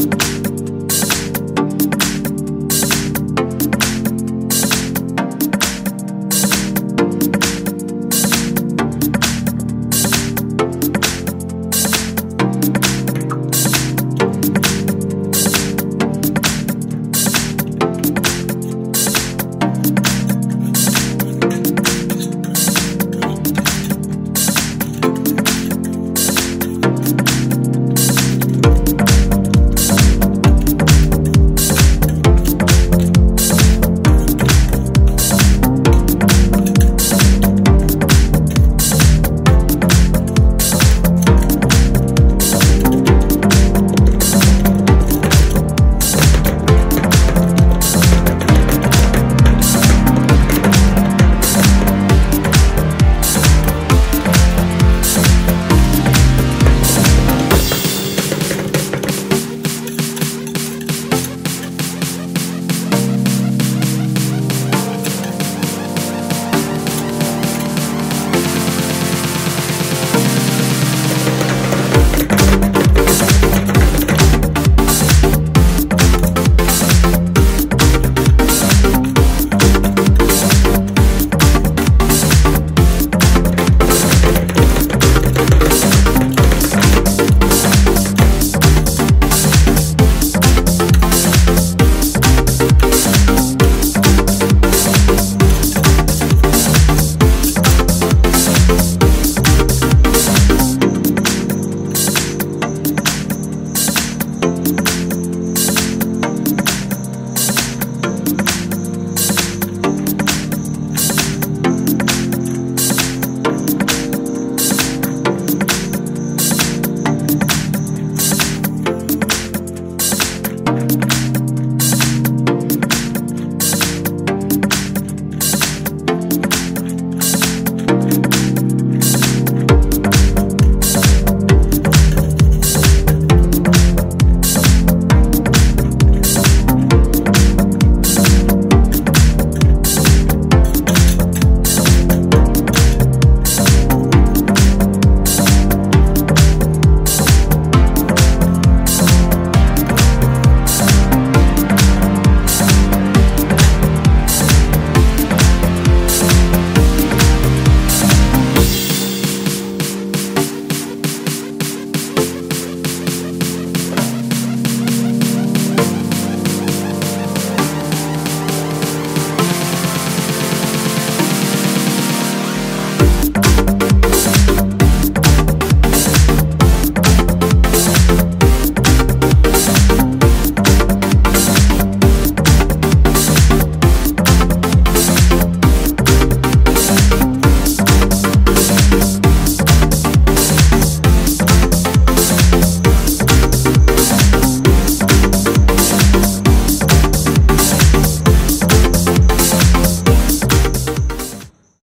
you Thank